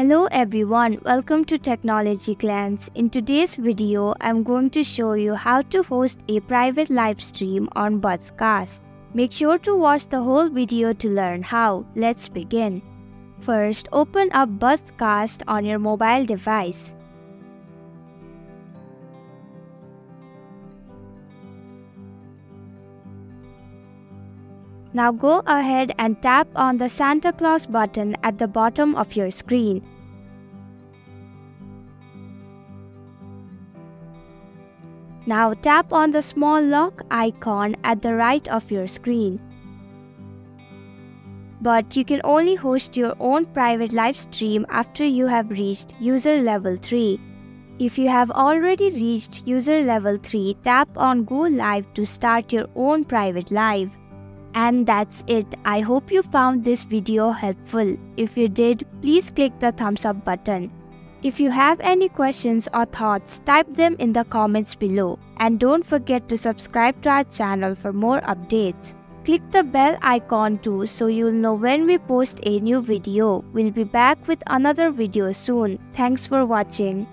Hello everyone, welcome to Technology Glance. In today's video, I'm going to show you how to host a private live stream on Buzzcast. Make sure to watch the whole video to learn how. Let's begin. First, open up Buzzcast on your mobile device. Now go ahead and tap on the Santa Claus button at the bottom of your screen. Now tap on the small lock icon at the right of your screen. But you can only host your own private live stream after you have reached user level 3. If you have already reached user level 3, tap on go live to start your own private live. And that's it. I hope you found this video helpful. If you did, please click the thumbs up button. If you have any questions or thoughts, type them in the comments below. And don't forget to subscribe to our channel for more updates. Click the bell icon too so you'll know when we post a new video. We'll be back with another video soon. Thanks for watching.